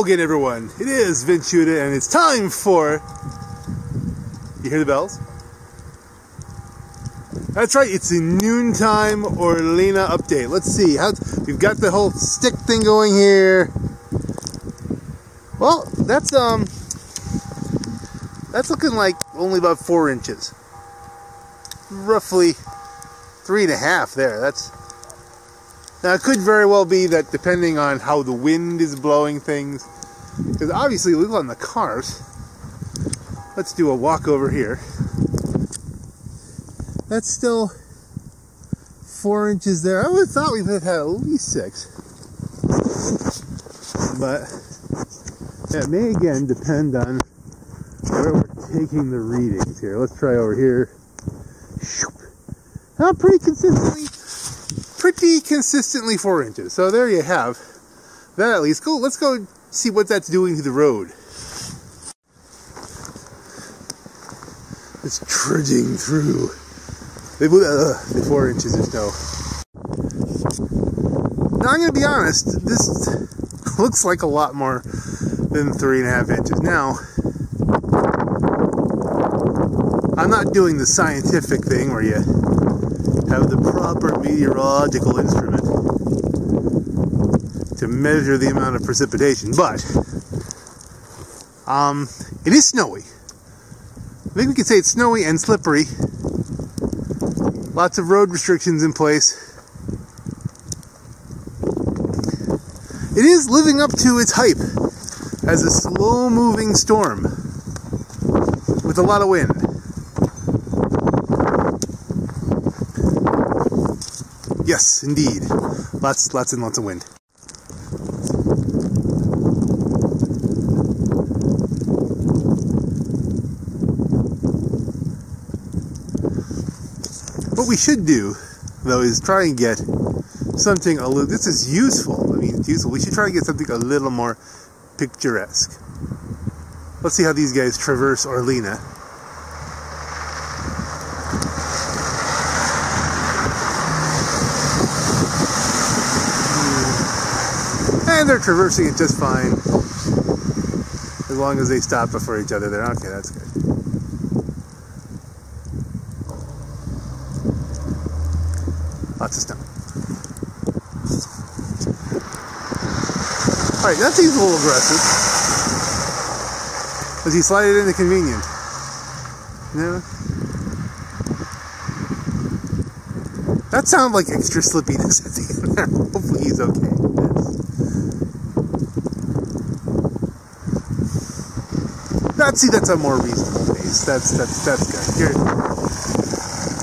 Again, everyone. It is Vince and it's time for. You hear the bells? That's right. It's the noontime Orlena update. Let's see. How we've got the whole stick thing going here. Well, that's um, that's looking like only about four inches, roughly three and a half there. That's now, it could very well be that depending on how the wind is blowing things, because obviously, look on the cars. Let's do a walk over here. That's still four inches there. I would have thought we would have had at least six. But it may again depend on where we're taking the readings here. Let's try over here. Now, pretty consistently pretty consistently four inches. So there you have that at least. Go, let's go see what that's doing to the road. It's trudging through the, uh, the four inches of snow. Now I'm gonna be honest, this looks like a lot more than three and a half inches. Now, I'm not doing the scientific thing where you have the proper meteorological instrument to measure the amount of precipitation, but um, it is snowy. I think we can say it's snowy and slippery. Lots of road restrictions in place. It is living up to its hype as a slow moving storm with a lot of wind. Yes, indeed. Lots, lots and lots of wind. What we should do, though, is try and get something a little. This is useful. I mean, it's useful. We should try and get something a little more picturesque. Let's see how these guys traverse Orlena. And they're traversing it just fine. As long as they stop before each other there. Okay, that's good. Lots of snow. Alright, that seems a little aggressive. Does he slide it into convenient? No? That sounded like extra slippiness at the end there. Hopefully he's okay. That's see, that's a more reasonable pace. That's that's that's good. You're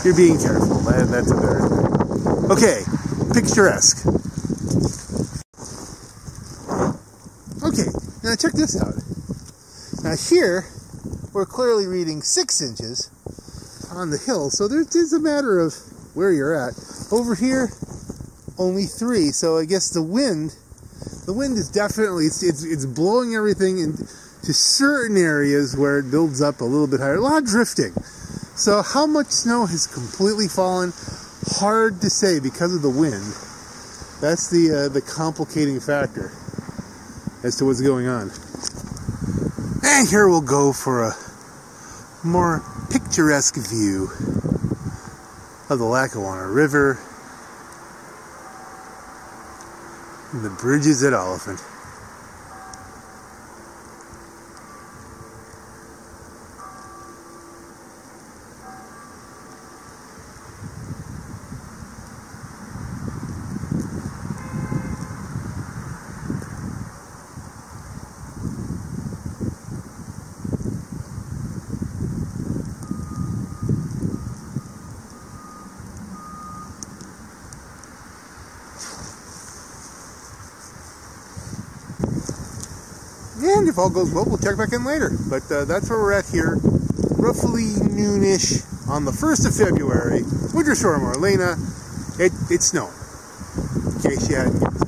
you're being careful. That, that's a thing. Okay, picturesque. Okay, now check this out. Now here, we're clearly reading six inches on the hill, so there's a matter of where you're at. Over here, only three. So I guess the wind, the wind is definitely it's it's, it's blowing everything into certain areas where it builds up a little bit higher. A lot of drifting. So how much snow has completely fallen? Hard to say because of the wind. That's the uh, the complicating factor as to what's going on. And here we'll go for a more picturesque view of the Lackawanna River and the bridges at Olyphant. And if all goes well, we'll check back in later. But uh, that's where we're at here, roughly noonish on the 1st of February, Winter Storm Orlena. It, it's snowing, in case you hadn't